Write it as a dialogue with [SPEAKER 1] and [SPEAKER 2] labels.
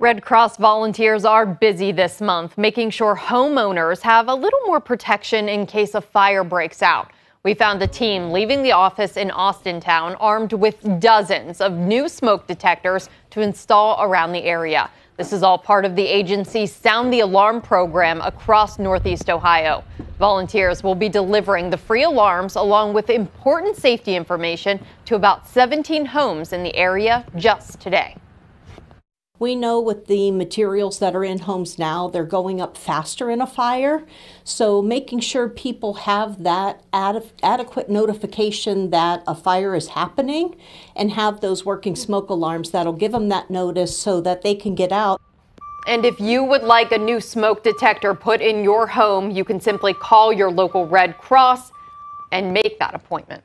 [SPEAKER 1] Red Cross volunteers are busy this month, making sure homeowners have a little more protection in case a fire breaks out. We found a team leaving the office in Austintown armed with dozens of new smoke detectors to install around the area. This is all part of the agency's Sound the Alarm program across Northeast Ohio. Volunteers will be delivering the free alarms along with important safety information to about 17 homes in the area just today.
[SPEAKER 2] We know with the materials that are in homes now, they're going up faster in a fire. So making sure people have that ad- adequate notification that a fire is happening and have those working smoke alarms that'll give them that notice so that they can get out.
[SPEAKER 1] And if you would like a new smoke detector put in your home, you can simply call your local Red Cross and make that appointment.